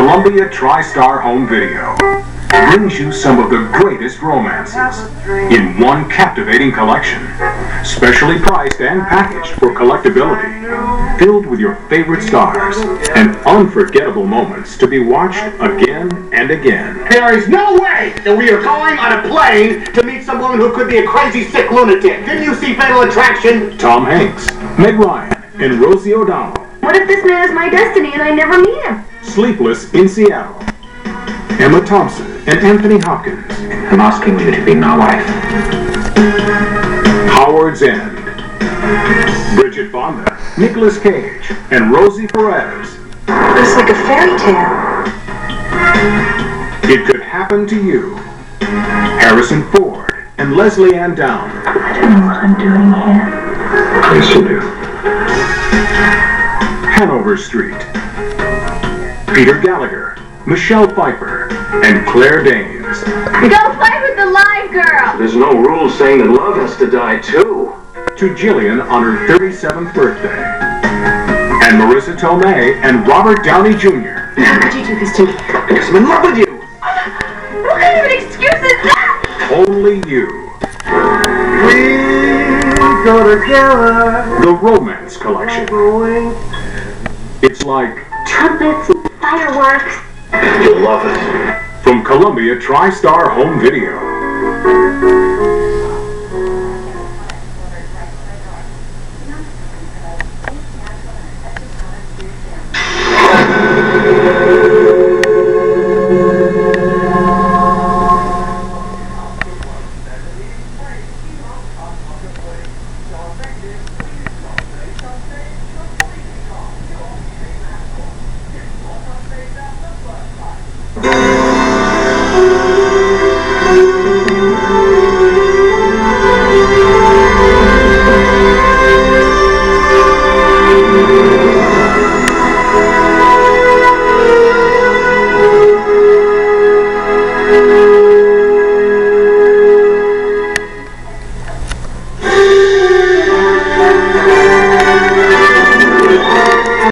Columbia TriStar Home Video brings you some of the greatest romances in one captivating collection, specially priced and packaged for collectability, filled with your favorite stars and unforgettable moments to be watched again and again. There is no way that we are going on a plane to meet some woman who could be a crazy sick lunatic. Didn't you see Fatal Attraction? Tom Hanks, Meg Ryan, and Rosie O'Donnell. What if this man is my destiny and I never meet him? Sleepless in Seattle. Emma Thompson and Anthony Hopkins. I'm asking you to be my wife. Howards End. Bridget Fonda, Nicolas Cage, and Rosie Perez. It's like a fairy tale. It could happen to you. Harrison Ford and Lesley-Anne Down. I don't know what I'm doing here. Yes, you do. Hanover Street. Peter Gallagher, Michelle Pfeiffer, and Claire Danes. Go fight with the live girl! There's no rule saying that love has to die too. To Gillian on her 37th birthday. And Marisa Tomei and Robert Downey Jr. How could you do this to me? Because I'm in love with you. What kind of an excuse is that? Only you. We go together. The Romance Collection. It's like Trumpets fireworks. You'll love it. from Columbia TriStar Home Video.